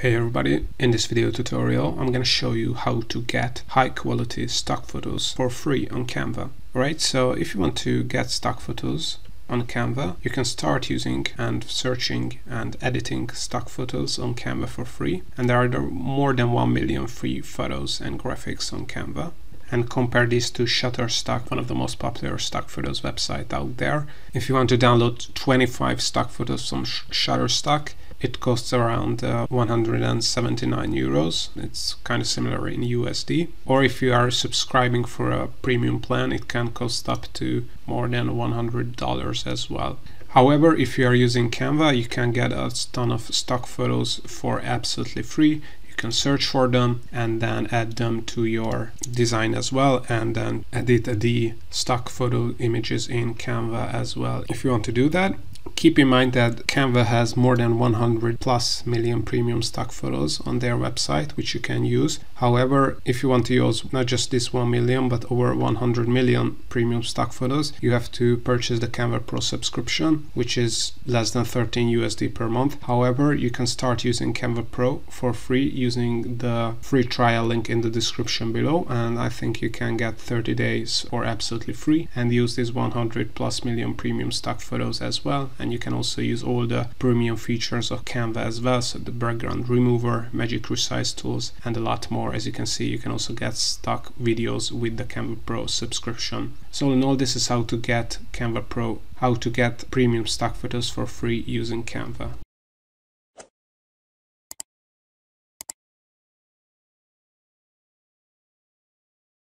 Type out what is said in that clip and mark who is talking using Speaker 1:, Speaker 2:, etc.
Speaker 1: Hey everybody, in this video tutorial I'm gonna show you how to get high quality stock photos for free on Canva. Alright, so if you want to get stock photos on Canva, you can start using and searching and editing stock photos on Canva for free. And there are more than 1 million free photos and graphics on Canva and compare this to Shutterstock, one of the most popular stock photos website out there. If you want to download 25 stock photos from Shutterstock, it costs around uh, 179 euros. It's kind of similar in USD. Or if you are subscribing for a premium plan, it can cost up to more than $100 as well. However, if you are using Canva, you can get a ton of stock photos for absolutely free. You can search for them and then add them to your design as well and then edit the stock photo images in Canva as well. If you want to do that, Keep in mind that Canva has more than 100 plus million premium stock photos on their website, which you can use. However, if you want to use not just this 1 million, but over 100 million premium stock photos, you have to purchase the Canva Pro subscription, which is less than 13 USD per month. However, you can start using Canva Pro for free using the free trial link in the description below. And I think you can get 30 days for absolutely free and use these 100 plus million premium stock photos as well and you can also use all the premium features of Canva as well so the background remover magic resize tools and a lot more. As you can see you can also get stock videos with the Canva Pro subscription. So in all this is how to get Canva Pro how to get premium stock photos for free using Canva